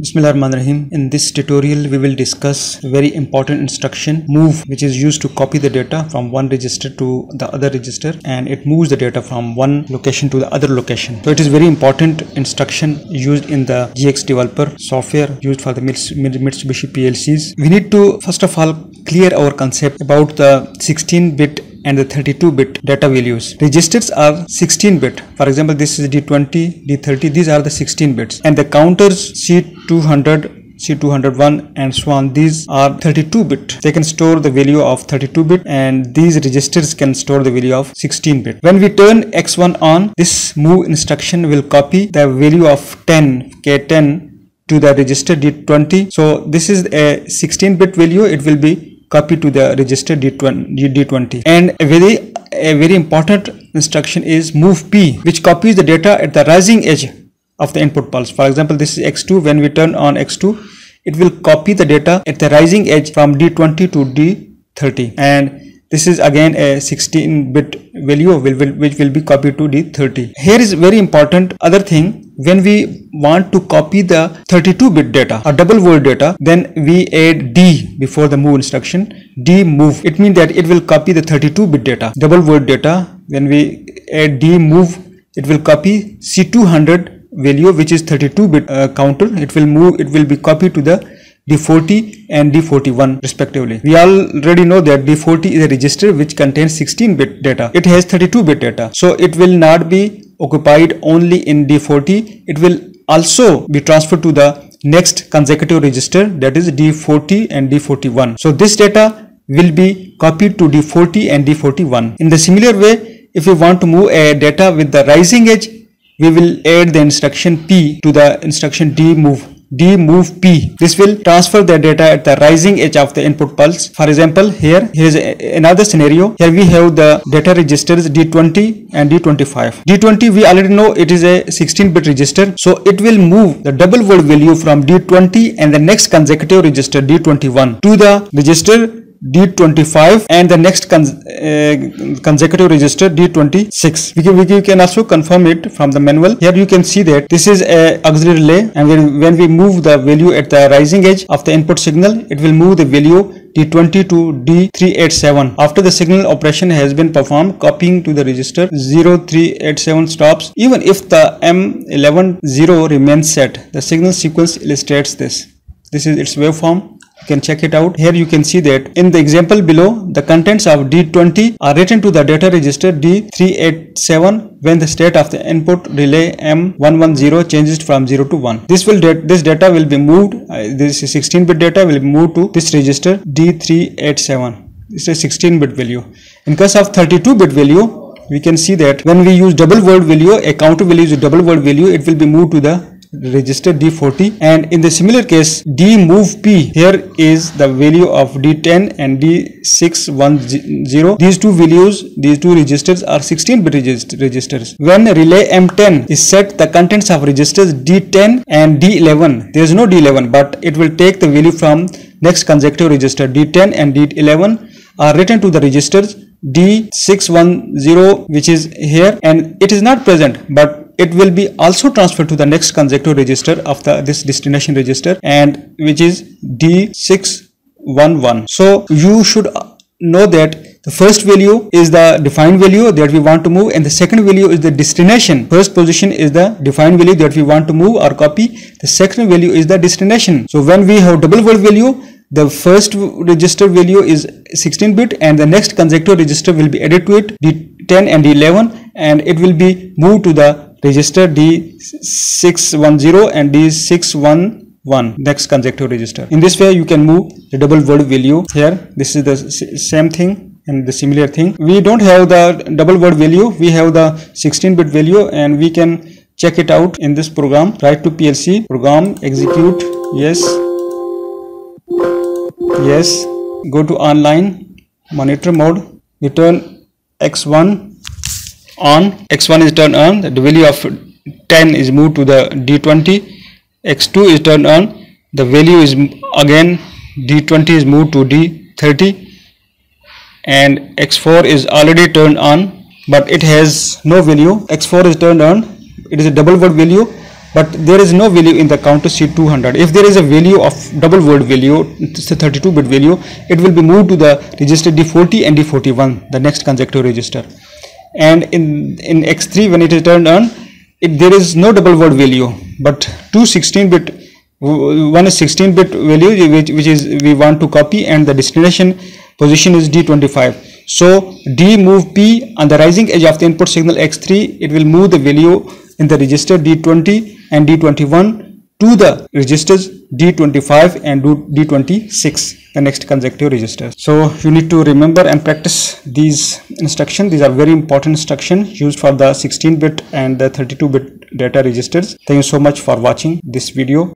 Bismillahirrahmanirrahim. In this tutorial we will discuss very important instruction move which is used to copy the data from one register to the other register and it moves the data from one location to the other location. So it is very important instruction used in the GX developer software used for the Mitsubishi PLCs. We need to first of all clear our concept about the 16 bit and the 32-bit data values. Registers are 16-bit. For example, this is D20, D30. These are the 16 bits. And the counters C200 C201 and so on these are 32 bit they can store the value of 32 bit and these registers can store the value of 16 bit when we turn x1 on this move instruction will copy the value of 10 k10 to the register d20 so this is a 16 bit value it will be copy to the register D20, D20 and a very a very important instruction is move P which copies the data at the rising edge of the input pulse. For example this is x2 when we turn on x2 it will copy the data at the rising edge from D20 to D30 and this is again a 16 bit value will, will, which will be copied to D30 here is very important other thing. When we want to copy the 32 bit data or double word data then we add D before the move instruction. D move. It means that it will copy the 32 bit data. Double word data. When we add D move it will copy C200 value which is 32 bit uh, counter. It will move it will be copied to the D40 and D41 respectively. We already know that D40 is a register which contains 16 bit data. It has 32 bit data. So it will not be occupied only in D40. It will also be transferred to the next consecutive register that is D40 and D41. So this data will be copied to D40 and D41. In the similar way, if we want to move a data with the rising edge, we will add the instruction P to the instruction D move D move P. This will transfer the data at the rising edge of the input pulse. For example, here, here is another scenario. Here we have the data registers D20 and D25. D20 we already know it is a 16-bit register. So it will move the double word value from D20 and the next consecutive register D21 to the register D25 and the next cons uh, consecutive register D26. We can, we can also confirm it from the manual. Here you can see that this is a auxiliary relay and when, when we move the value at the rising edge of the input signal, it will move the value D20 to D387. After the signal operation has been performed, copying to the register 0387 stops. Even if the M11 remains set, the signal sequence illustrates this. This is its waveform you can check it out. Here you can see that in the example below the contents of d20 are written to the data register d387 when the state of the input relay m110 changes from 0 to 1 this will this data will be moved uh, this 16 bit data will be moved to this register d387 this is a 16 bit value. In case of 32 bit value we can see that when we use double word value a counter value is a double word value it will be moved to the register D40 and in the similar case D move P here is the value of D10 and D610 these two values these two registers are 16 bit registers. When relay M10 is set the contents of registers D10 and D11 there is no D11 but it will take the value from next consecutive register D10 and D11 are written to the registers D610 which is here. And it is not present but it will be also transferred to the next consecutive register of the this destination register and which is D611. So you should uh, know that the first value is the defined value that we want to move and the second value is the destination. First position is the defined value that we want to move or copy. The second value is the destination. So when we have double word value, the first register value is 16 bit and the next consecutive register will be added to it D10 and D11 and it will be moved to the register D610 and D611 next consecutive register. In this way you can move the double word value here. This is the same thing and the similar thing. We don't have the double word value. We have the 16 bit value and we can check it out in this program. Write to PLC program execute yes yes go to online monitor mode return x1 on. X1 is turned on. The value of 10 is moved to the d20 x2 is turned on. The value is again d20 is moved to d30 and x4 is already turned on but it has no value. X4 is turned on. It is a double word value but there is no value in the counter C200 if there is a value of double word value it's a 32 bit value it will be moved to the register D40 and D41 the next consecutive register and in in X3 when it is turned on it, there is no double word value. But two 16 bit one is 16 bit value which, which is we want to copy and the destination position is D25 so D move P on the rising edge of the input signal X3 it will move the value in the register D20 and D21 to the registers D25 and D26 the next consecutive register. So you need to remember and practice these instructions. These are very important instructions used for the 16 bit and the 32 bit data registers. Thank you so much for watching this video.